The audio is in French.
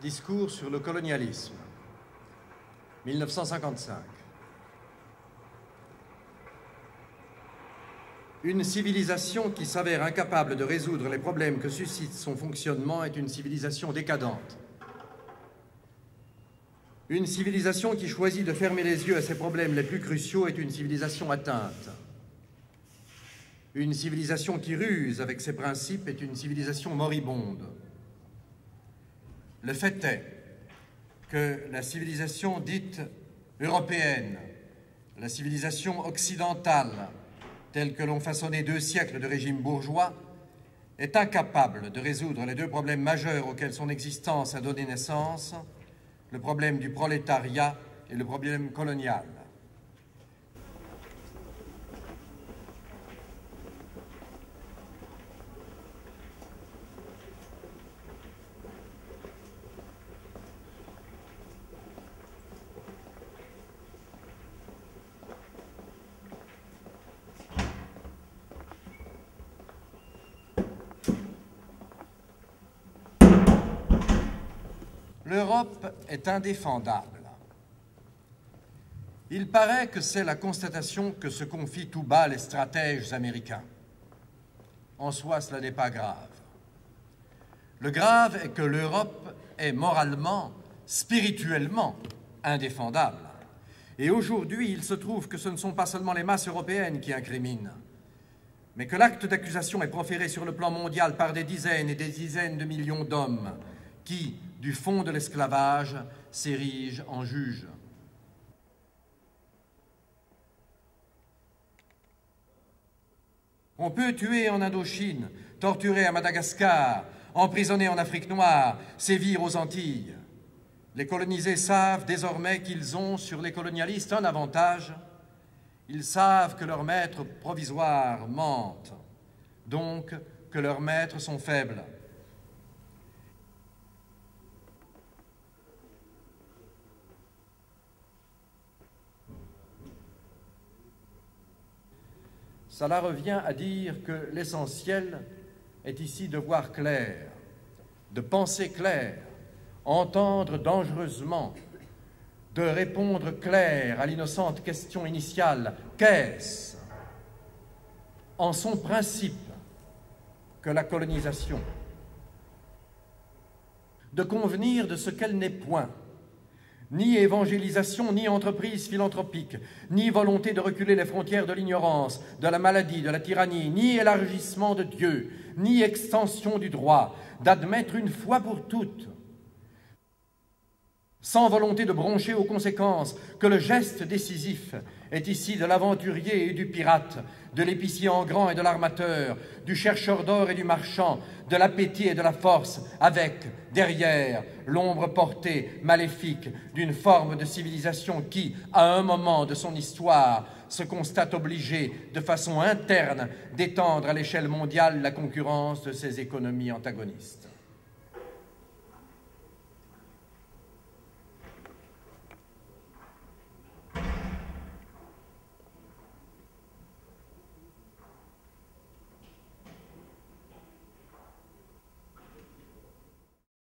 Discours sur le colonialisme. 1955. Une civilisation qui s'avère incapable de résoudre les problèmes que suscite son fonctionnement est une civilisation décadente. Une civilisation qui choisit de fermer les yeux à ses problèmes les plus cruciaux est une civilisation atteinte. Une civilisation qui ruse avec ses principes est une civilisation moribonde. Le fait est que la civilisation dite européenne, la civilisation occidentale, telle que l'ont façonné deux siècles de régime bourgeois, est incapable de résoudre les deux problèmes majeurs auxquels son existence a donné naissance, le problème du prolétariat et le problème colonial. L'Europe est indéfendable. Il paraît que c'est la constatation que se confient tout bas les stratèges américains. En soi, cela n'est pas grave. Le grave est que l'Europe est moralement, spirituellement indéfendable. Et aujourd'hui, il se trouve que ce ne sont pas seulement les masses européennes qui incriminent, mais que l'acte d'accusation est proféré sur le plan mondial par des dizaines et des dizaines de millions d'hommes qui, du fond de l'esclavage, s'érige en juge. On peut tuer en Indochine, torturer à Madagascar, emprisonner en Afrique noire, sévir aux Antilles. Les colonisés savent désormais qu'ils ont sur les colonialistes un avantage. Ils savent que leurs maîtres provisoires mentent, donc que leurs maîtres sont faibles. Cela revient à dire que l'essentiel est ici de voir clair, de penser clair, entendre dangereusement, de répondre clair à l'innocente question initiale qu'est-ce? En son principe que la colonisation. De convenir de ce qu'elle n'est point ni évangélisation, ni entreprise philanthropique, ni volonté de reculer les frontières de l'ignorance, de la maladie, de la tyrannie, ni élargissement de Dieu, ni extension du droit, d'admettre une fois pour toutes, sans volonté de broncher aux conséquences, que le geste décisif est ici de l'aventurier et du pirate, de l'épicier en grand et de l'armateur, du chercheur d'or et du marchand, de l'appétit et de la force, avec, derrière, l'ombre portée, maléfique, d'une forme de civilisation qui, à un moment de son histoire, se constate obligée, de façon interne, d'étendre à l'échelle mondiale la concurrence de ses économies antagonistes.